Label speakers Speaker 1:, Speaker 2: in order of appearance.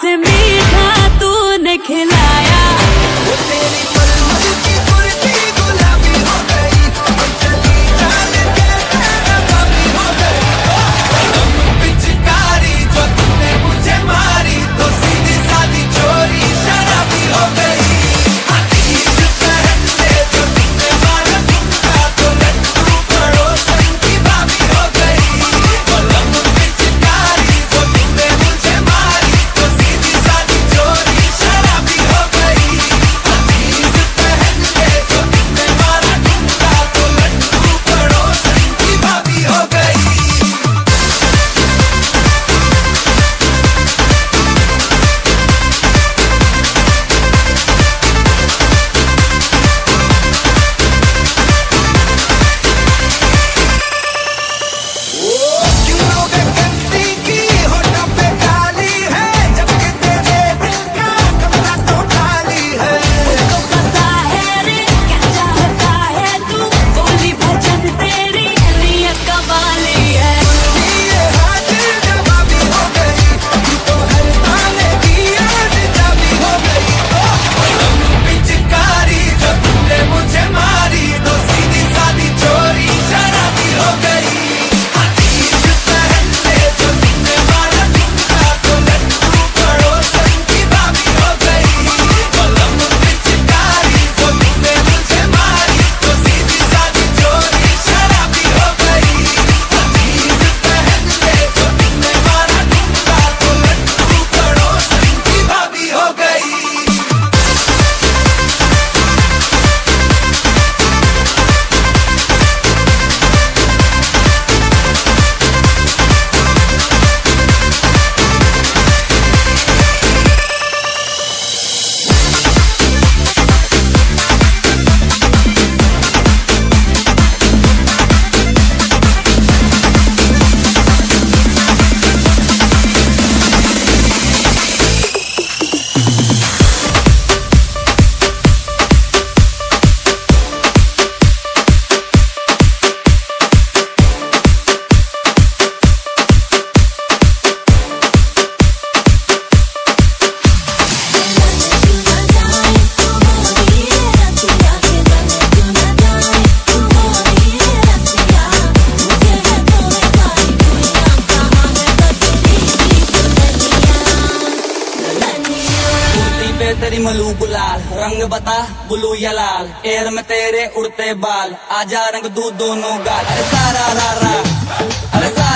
Speaker 1: से मीठा तूने खिलाया।
Speaker 2: तेरी
Speaker 3: मलू गुलाल, रंग बता, बुलू या लाल। एयर में तेरे उड़ते बाल, आजा रंग दू दोनों गाल। अरे सारा रा। अरे सारा